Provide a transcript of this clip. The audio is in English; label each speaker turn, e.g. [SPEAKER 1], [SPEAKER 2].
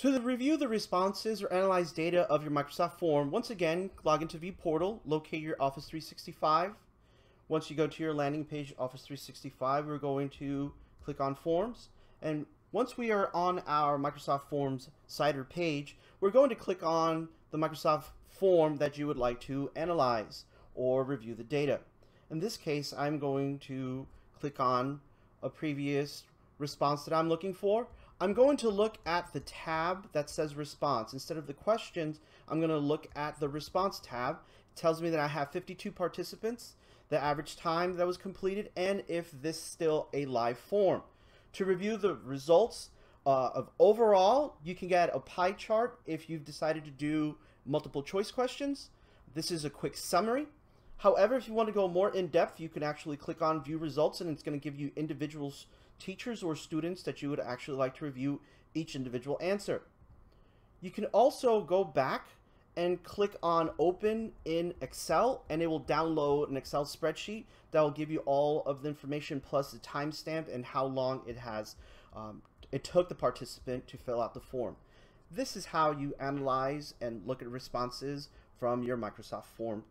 [SPEAKER 1] To review the responses or analyze data of your Microsoft form, once again, log into vPortal, locate your Office 365. Once you go to your landing page, Office 365, we're going to click on Forms. And once we are on our Microsoft Forms site or page, we're going to click on the Microsoft form that you would like to analyze or review the data. In this case, I'm going to click on a previous response that I'm looking for. I'm going to look at the tab that says response. Instead of the questions, I'm going to look at the response tab. It tells me that I have 52 participants, the average time that was completed, and if this is still a live form. To review the results uh, of overall, you can get a pie chart if you've decided to do multiple choice questions. This is a quick summary. However, if you want to go more in depth, you can actually click on view results and it's going to give you individuals teachers or students that you would actually like to review each individual answer. You can also go back and click on open in Excel and it will download an Excel spreadsheet that will give you all of the information plus the timestamp and how long it has um, it took the participant to fill out the form. This is how you analyze and look at responses from your Microsoft form